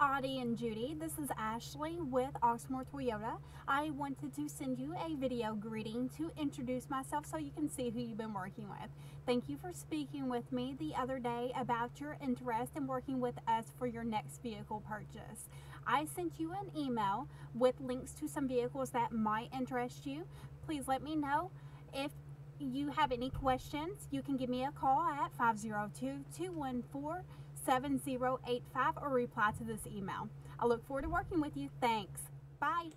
Audie and Judy. This is Ashley with Oxmoor Toyota. I wanted to send you a video greeting to introduce myself so you can see who you've been working with. Thank you for speaking with me the other day about your interest in working with us for your next vehicle purchase. I sent you an email with links to some vehicles that might interest you. Please let me know if you have any questions. You can give me a call at 502 214 7085 or reply to this email. I look forward to working with you. Thanks. Bye.